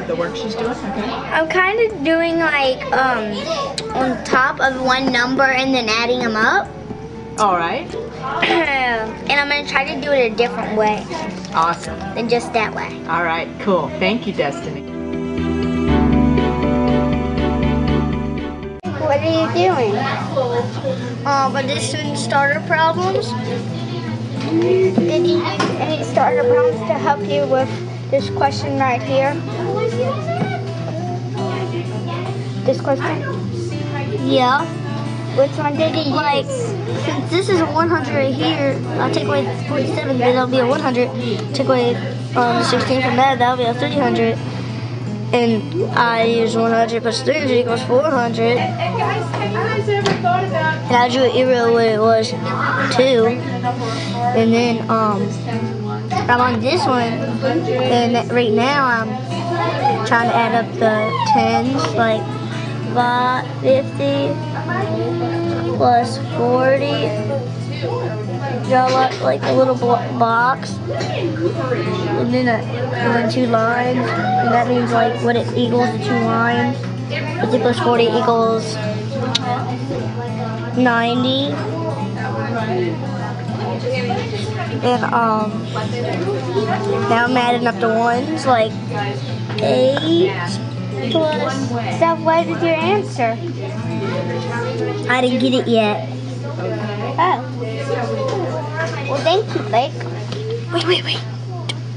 of the work she's doing? Okay. I'm kind of doing like um on top of one number and then adding them up. All right. and I'm gonna try to do it a different way Awesome. than just that way. All right, cool. Thank you, Destiny. What are you doing? Um, but this student starter problems. Did you use any starter problems to help you with this question right here? This question? Yeah. Which one did you? Like, since this is a 100 right here, I'll take away 47, then that'll be a 100. Take away um, 16 from that, that'll be a 300. And I use 100 plus 300 equals 400. And I drew it real what it was, 2. And then um, I'm on this one, and right now I'm trying to add up the 10s, like 5, 50 plus 40. Draw like a little box, and then, a, and then two lines, and that means like what it equals to two lines. It's equals 40 equals 90. And um, now I'm adding up the ones like 8 plus. So what is your answer? I didn't get it yet. Oh. Well, thank you, Blake. Wait, wait, wait.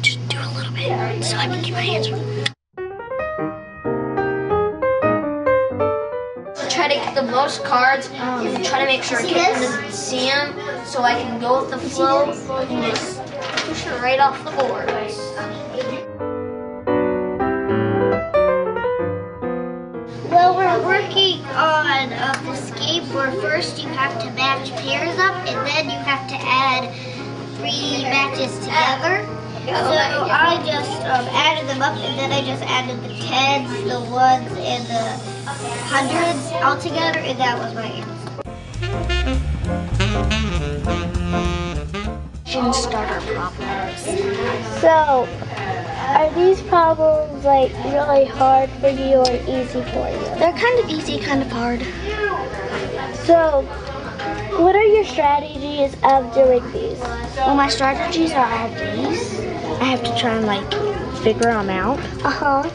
Just do a little bit so I can get my answer. Try to get the most cards and try to make sure Caitlin doesn't see them so I can go with the flow and just push it right off the board. Well, we're working on uh, this game where first you have to match pairs up and then you have to add three matches together. So I just um, added them up and then I just added the tens, the ones, and the hundreds all together and that was my answer. starter problems. So, are these problems like really hard for you or easy for you? They're kind of easy, kind of hard. So, what are your strategies of doing these? Well, my strategies are all these. I have to try and like figure them out. Uh huh.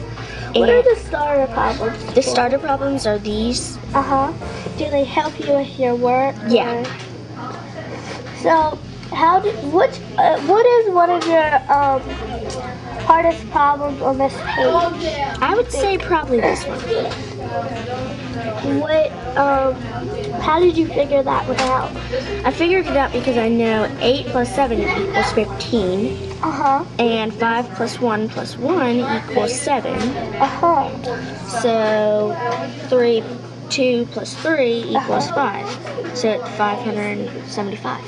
What are the starter problems? The starter problems are these. Uh huh. Do they help you with your work? Yeah. So, how did what? Uh, what is one of your um, hardest problems on this page? I would say probably this one. What? Um, how did you figure that one out? I figured it out because I know 8 plus 7 equals 15, Uh huh. and 5 plus 1 plus 1 equals 7. Uh huh. So 3, 2 plus 3 equals 5. So it's 575.